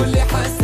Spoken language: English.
كل حاسة